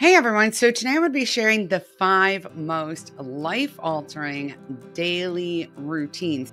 Hey everyone, so today I would be sharing the five most life altering daily routines.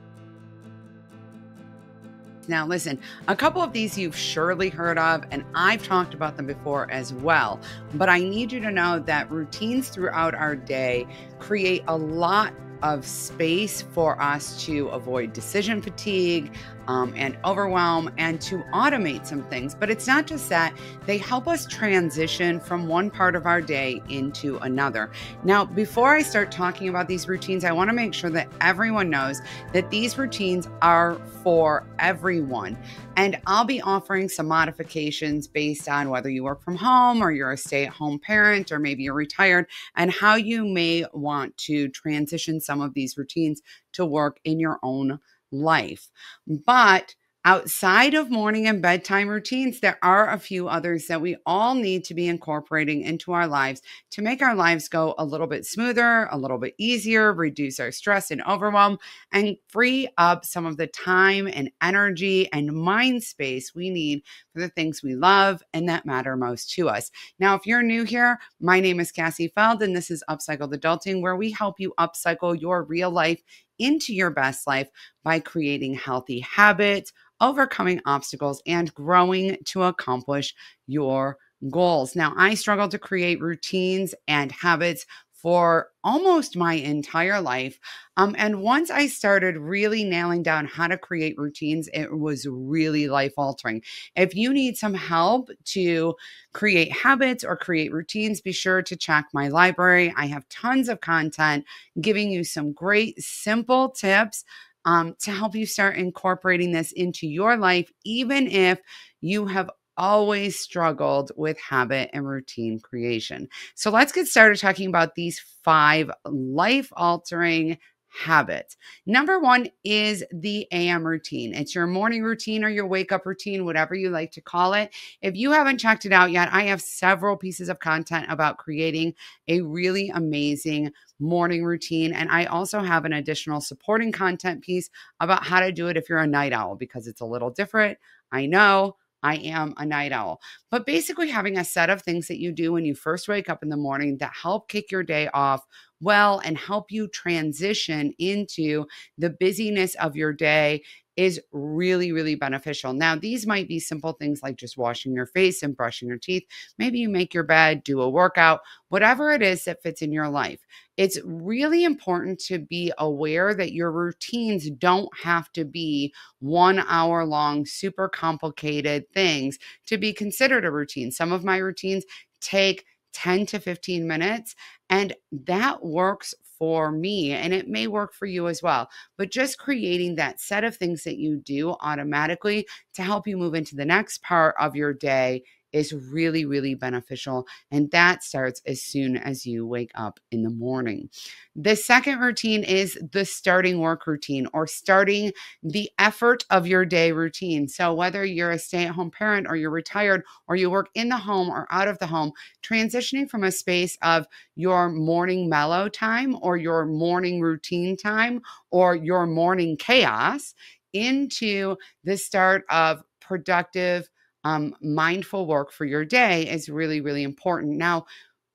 Now, listen, a couple of these you've surely heard of, and I've talked about them before as well. But I need you to know that routines throughout our day create a lot of space for us to avoid decision fatigue um, and overwhelm and to automate some things. But it's not just that, they help us transition from one part of our day into another. Now, before I start talking about these routines, I want to make sure that everyone knows that these routines are for everyone. And I'll be offering some modifications based on whether you work from home or you're a stay at home parent or maybe you're retired and how you may want to transition some of these routines to work in your own life. But outside of morning and bedtime routines, there are a few others that we all need to be incorporating into our lives to make our lives go a little bit smoother, a little bit easier, reduce our stress and overwhelm, and free up some of the time and energy and mind space we need for the things we love and that matter most to us. Now, if you're new here, my name is Cassie Feld, and this is Upcycled Adulting, where we help you upcycle your real life into your best life by creating healthy habits, overcoming obstacles, and growing to accomplish your goals. Now, I struggle to create routines and habits for almost my entire life. Um, and once I started really nailing down how to create routines, it was really life altering. If you need some help to create habits or create routines, be sure to check my library. I have tons of content giving you some great, simple tips. Um, to help you start incorporating this into your life, even if you have always struggled with habit and routine creation. So let's get started talking about these five life altering habits. Number one is the AM routine. It's your morning routine or your wake up routine, whatever you like to call it. If you haven't checked it out yet, I have several pieces of content about creating a really amazing morning routine. And I also have an additional supporting content piece about how to do it if you're a night owl because it's a little different. I know. I am a night owl. But basically, having a set of things that you do when you first wake up in the morning that help kick your day off well and help you transition into the busyness of your day is really, really beneficial. Now, these might be simple things like just washing your face and brushing your teeth. Maybe you make your bed, do a workout, whatever it is that fits in your life. It's really important to be aware that your routines don't have to be one hour long, super complicated things to be considered a routine. Some of my routines take 10 to 15 minutes, and that works for me and it may work for you as well. But just creating that set of things that you do automatically to help you move into the next part of your day is really, really beneficial. And that starts as soon as you wake up in the morning. The second routine is the starting work routine or starting the effort of your day routine. So, whether you're a stay at home parent or you're retired or you work in the home or out of the home, transitioning from a space of your morning mellow time or your morning routine time or your morning chaos into the start of productive um, mindful work for your day is really, really important. Now,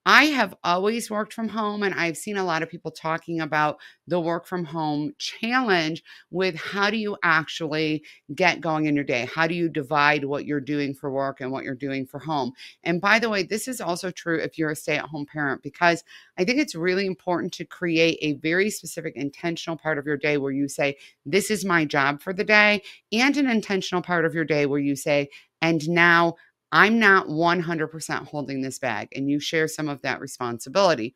I have always worked from home, and I've seen a lot of people talking about the work from home challenge with how do you actually get going in your day? How do you divide what you're doing for work and what you're doing for home? And by the way, this is also true if you're a stay at home parent, because I think it's really important to create a very specific intentional part of your day where you say, This is my job for the day, and an intentional part of your day where you say, and now I'm not 100% holding this bag, and you share some of that responsibility.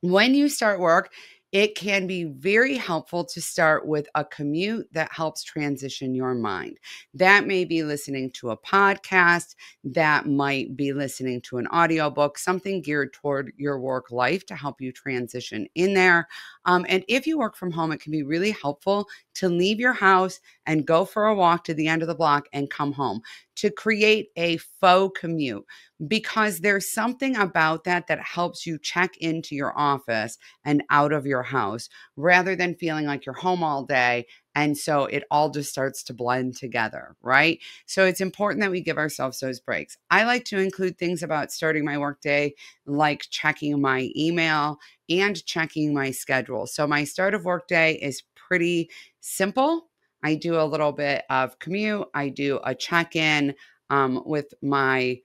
When you start work, it can be very helpful to start with a commute that helps transition your mind. That may be listening to a podcast, that might be listening to an audiobook, something geared toward your work life to help you transition in there. Um, and if you work from home, it can be really helpful to leave your house and go for a walk to the end of the block and come home. To create a faux commute because there's something about that that helps you check into your office and out of your house rather than feeling like you're home all day and so it all just starts to blend together, right? So it's important that we give ourselves those breaks. I like to include things about starting my workday, like checking my email and checking my schedule. So my start of workday is pretty simple. I do a little bit of commute, I do a check in um, with my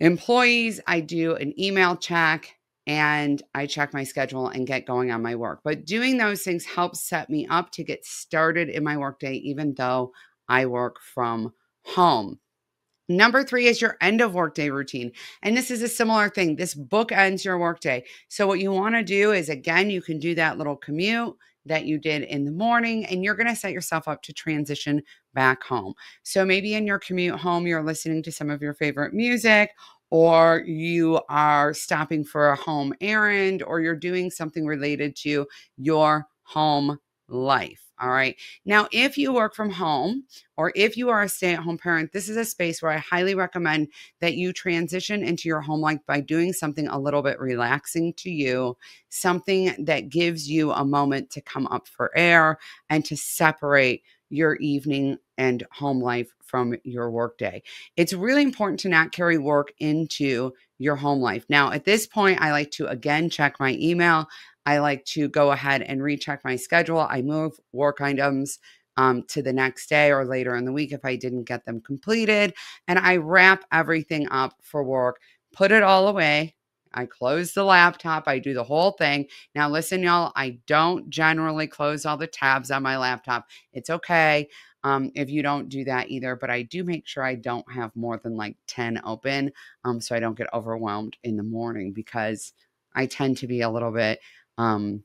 employees, I do an email check and I check my schedule and get going on my work. But doing those things helps set me up to get started in my workday, even though I work from home. Number three is your end of workday routine. And this is a similar thing. This book ends your workday. So, what you want to do is, again, you can do that little commute that you did in the morning, and you're going to set yourself up to transition back home. So, maybe in your commute home, you're listening to some of your favorite music, or you are stopping for a home errand, or you're doing something related to your home life. All right. Now, if you work from home or if you are a stay at home parent, this is a space where I highly recommend that you transition into your home life by doing something a little bit relaxing to you, something that gives you a moment to come up for air and to separate your evening and home life from your workday. It's really important to not carry work into your home life. Now, at this point, I like to again check my email. I like to go ahead and recheck my schedule. I move work items um, to the next day or later in the week if I didn't get them completed. And I wrap everything up for work, put it all away. I close the laptop. I do the whole thing. Now, listen, y'all, I don't generally close all the tabs on my laptop. It's okay um, if you don't do that either, but I do make sure I don't have more than like 10 open um, so I don't get overwhelmed in the morning because I tend to be a little bit um,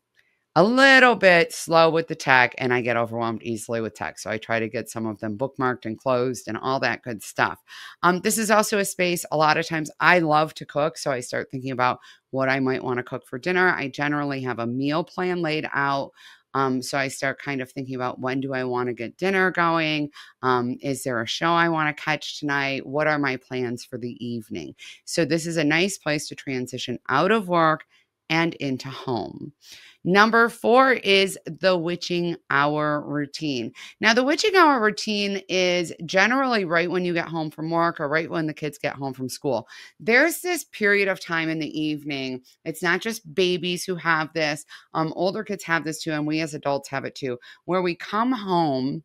a little bit slow with the tech and I get overwhelmed easily with tech. So I try to get some of them bookmarked and closed and all that good stuff. Um, this is also a space a lot of times I love to cook. So I start thinking about what I might want to cook for dinner. I generally have a meal plan laid out. Um, so I start kind of thinking about when do I want to get dinner going? Um, is there a show I want to catch tonight? What are my plans for the evening? So this is a nice place to transition out of work and into home. Number four is the witching hour routine. Now, the witching hour routine is generally right when you get home from work or right when the kids get home from school. There's this period of time in the evening. It's not just babies who have this, um, older kids have this too, and we as adults have it too, where we come home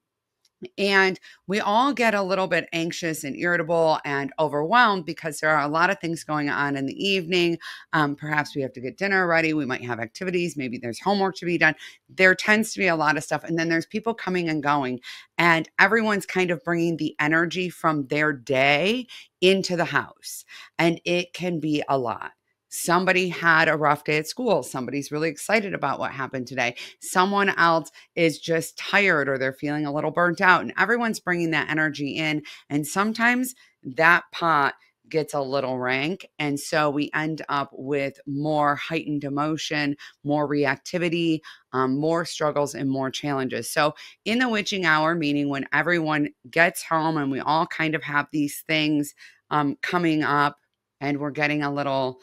and we all get a little bit anxious and irritable and overwhelmed because there are a lot of things going on in the evening. Um, perhaps we have to get dinner ready. We might have activities. Maybe there's homework to be done. There tends to be a lot of stuff. And then there's people coming and going, and everyone's kind of bringing the energy from their day into the house. And it can be a lot. Somebody had a rough day at school. Somebody's really excited about what happened today. Someone else is just tired or they're feeling a little burnt out, and everyone's bringing that energy in. And sometimes that pot gets a little rank. And so we end up with more heightened emotion, more reactivity, um, more struggles, and more challenges. So, in the witching hour, meaning when everyone gets home and we all kind of have these things um, coming up and we're getting a little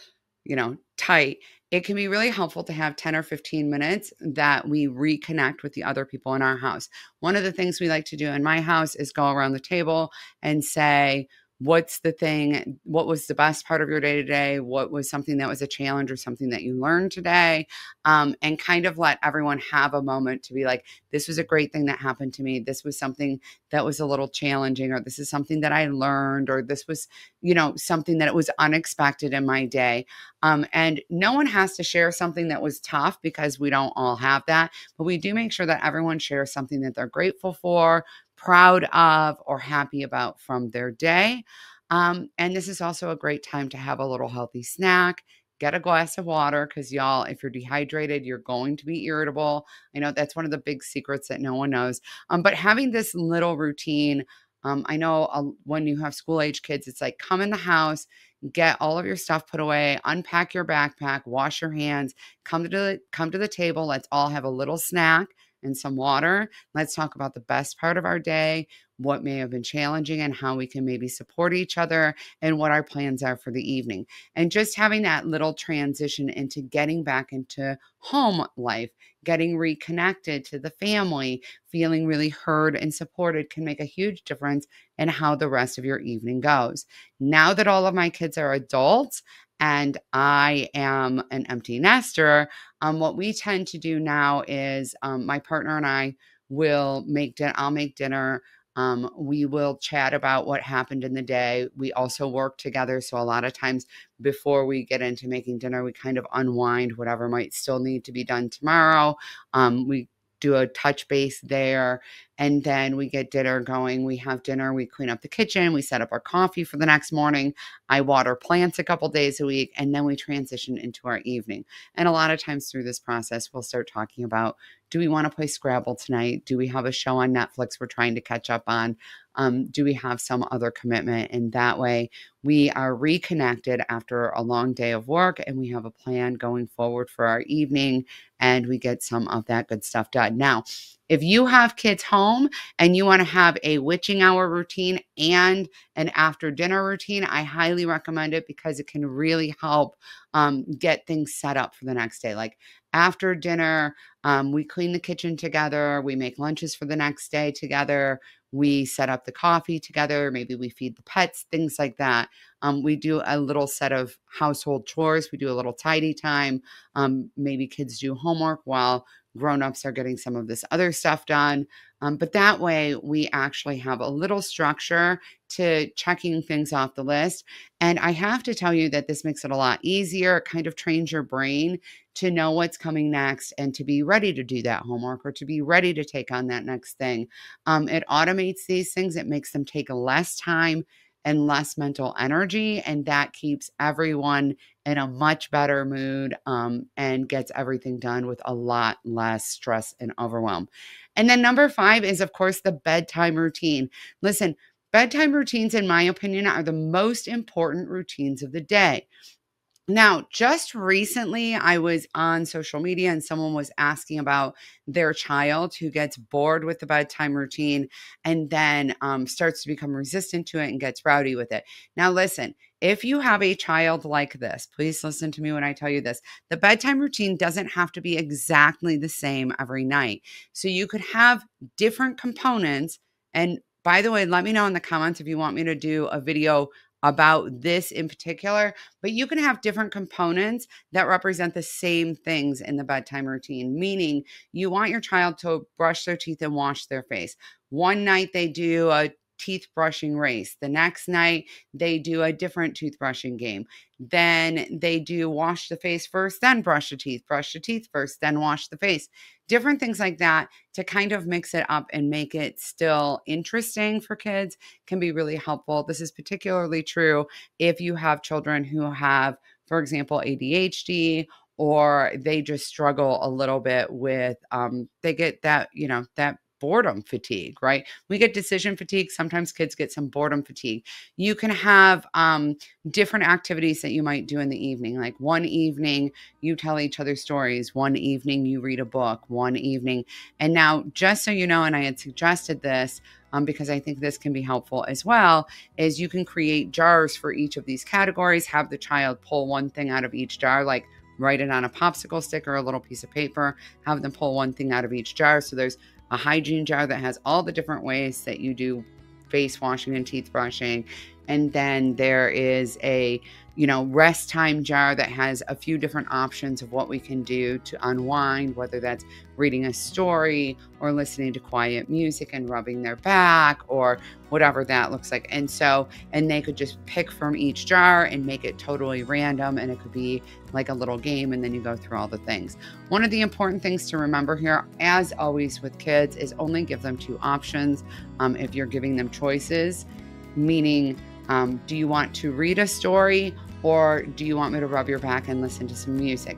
you know, tight, it can be really helpful to have 10 or 15 minutes that we reconnect with the other people in our house. One of the things we like to do in my house is go around the table and say, what's the thing what was the best part of your day today? What was something that was a challenge or something that you learned today? Um, and kind of let everyone have a moment to be like this was a great thing that happened to me. This was something that was a little challenging or this is something that i learned or this was you know something that was unexpected in my day. Um, and no one has to share something that was tough because we don't all have that but we do make sure that everyone shares something that they're grateful for proud of or happy about from their day. Um, and this is also a great time to have a little healthy snack. Get a glass of water because, y'all, if you're dehydrated, you're going to be irritable. I know that's one of the big secrets that no one knows. Um, but having this little routine, um, I know uh, when you have school age kids, it's like come in the house, get all of your stuff put away, unpack your backpack, wash your hands, come to the come to the table. Let's all have a little snack and some water. Let's talk about the best part of our day, what may have been challenging, and how we can maybe support each other, and what our plans are for the evening. And just having that little transition into getting back into home life, getting reconnected to the family, feeling really heard and supported can make a huge difference in how the rest of your evening goes. Now that all of my kids are adults, and I am an empty nester, um, what we tend to do now is um, my partner and I will make dinner. I'll make dinner. Um, we will chat about what happened in the day. We also work together. So, a lot of times before we get into making dinner, we kind of unwind whatever might still need to be done tomorrow. Um, we do a touch base there and then we get dinner going. We have dinner we clean up the kitchen we set up our coffee for the next morning i water plants a couple days a week and then we transition into our evening. And a lot of times through this process we'll start talking about do we want to play scrabble tonight? Do we have a show on netflix we're trying to catch up on um, do we have some other commitment and that way we are reconnected after a long day of work and we have a plan going forward for our evening and we get some of that good stuff done now if you have kids home and you want to have a witching hour routine and an after dinner routine, I highly recommend it because it can really help um, get things set up for the next day. Like after dinner, um, we clean the kitchen together, we make lunches for the next day together, we set up the coffee together, maybe we feed the pets, things like that. Um, we do a little set of household chores, we do a little tidy time. Um, maybe kids do homework while grown-ups are getting some of this other stuff done um, but that way we actually have a little structure to checking things off the list and i have to tell you that this makes it a lot easier it kind of trains your brain to know what's coming next and to be ready to do that homework or to be ready to take on that next thing um, it automates these things it makes them take less time and less mental energy. And that keeps everyone in a much better mood um, and gets everything done with a lot less stress and overwhelm. And then number five is, of course, the bedtime routine. Listen, bedtime routines, in my opinion, are the most important routines of the day. Now, just recently, I was on social media and someone was asking about their child who gets bored with the bedtime routine and then um, starts to become resistant to it and gets rowdy with it. Now, listen, if you have a child like this, please listen to me when I tell you this. The bedtime routine doesn't have to be exactly the same every night. So you could have different components. And by the way, let me know in the comments if you want me to do a video about this in particular, but you can have different components that represent the same things in the bedtime routine, meaning you want your child to brush their teeth and wash their face. One night they do a teeth brushing race. The next night, they do a different toothbrushing game. Then they do wash the face first, then brush the teeth, brush the teeth first, then wash the face. Different things like that to kind of mix it up and make it still interesting for kids can be really helpful. This is particularly true if you have children who have, for example, ADHD or they just struggle a little bit with um, they get that you know that boredom fatigue, right? We get decision fatigue. Sometimes kids get some boredom fatigue. You can have um, different activities that you might do in the evening. Like one evening, you tell each other stories. One evening, you read a book. One evening. And now, just so you know, and I had suggested this um, because I think this can be helpful as well, is you can create jars for each of these categories, have the child pull one thing out of each jar, like write it on a popsicle stick or a little piece of paper, have them pull one thing out of each jar. So there's a hygiene jar that has all the different ways that you do face washing and teeth brushing. And then there is a you know, rest time jar that has a few different options of what we can do to unwind, whether that's reading a story or listening to quiet music and rubbing their back or whatever that looks like. And so, and they could just pick from each jar and make it totally random. And it could be like a little game, and then you go through all the things. One of the important things to remember here, as always with kids, is only give them two options um, if you're giving them choices, meaning, um, do you want to read a story or do you want me to rub your back and listen to some music?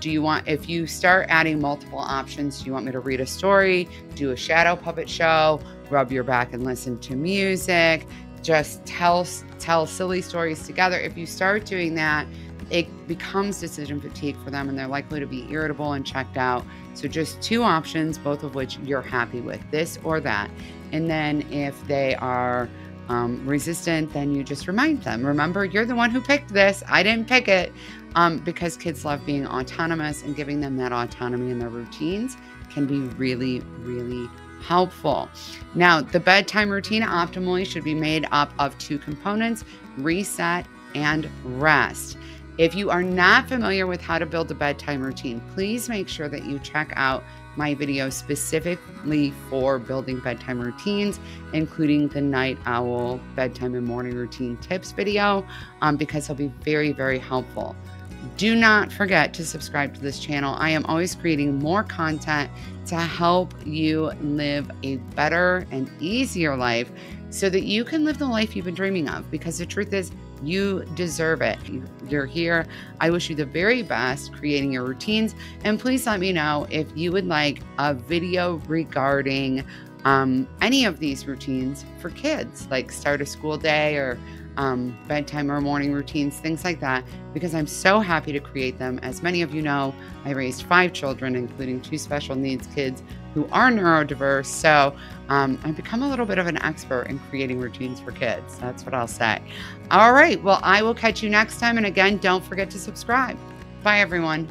Do you want, if you start adding multiple options, do you want me to read a story, do a shadow puppet show, rub your back and listen to music, just tell tell silly stories together? If you start doing that, it becomes decision fatigue for them and they're likely to be irritable and checked out. So, just two options, both of which you're happy with this or that. And then, if they are um, resistant, then you just remind them remember, you're the one who picked this. I didn't pick it. Um, because kids love being autonomous and giving them that autonomy in their routines can be really, really helpful. Now, the bedtime routine optimally should be made up of two components reset and rest. If you are not familiar with how to build a bedtime routine, please make sure that you check out my video specifically for building bedtime routines, including the night owl bedtime and morning routine tips video, um, because it'll be very, very helpful. Do not forget to subscribe to this channel. I am always creating more content to help you live a better and easier life so that you can live the life you've been dreaming of. Because the truth is, you deserve it. You're here. I wish you the very best creating your routines. And please let me know if you would like a video regarding um, any of these routines for kids, like start a school day or um, bedtime or morning routines, things like that, because I'm so happy to create them. As many of you know, I raised five children, including two special needs kids who are neurodiverse. So um, I've become a little bit of an expert in creating routines for kids. That's what I'll say. All right. Well, I will catch you next time. And again, don't forget to subscribe. Bye, everyone.